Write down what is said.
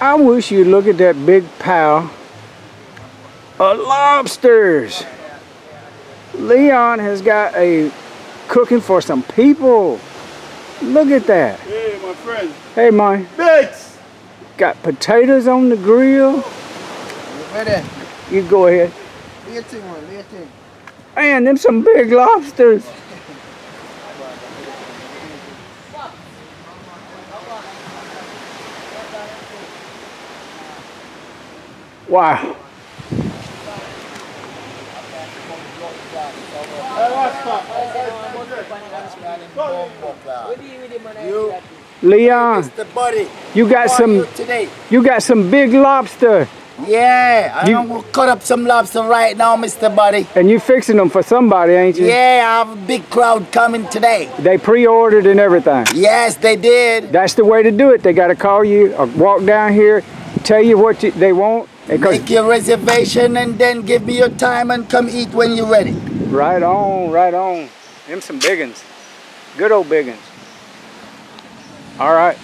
I wish you'd look at that big pile of lobsters. Leon has got a cooking for some people. Look at that. Hey, my friend. Hey, man. Bits! Got potatoes on the grill. Ready? You go ahead. Waiting one, waiting. Man, them some big lobsters. Wow. Leon, you got some you today? you got some big lobster Yeah, You- I'm gonna cut up some lobster right now, Mr. Buddy. and you fixing them for somebody, ain't you? Yeah, I have a big crowd coming today. They pre-ordered and everything. Yes, they did. That's the way to do it. They got to call you or walk down here, tell you what you, they want. Make your reservation and then give me your time and come eat when you're ready. Right on, right on. Them some biggins. Good old biggins. All right.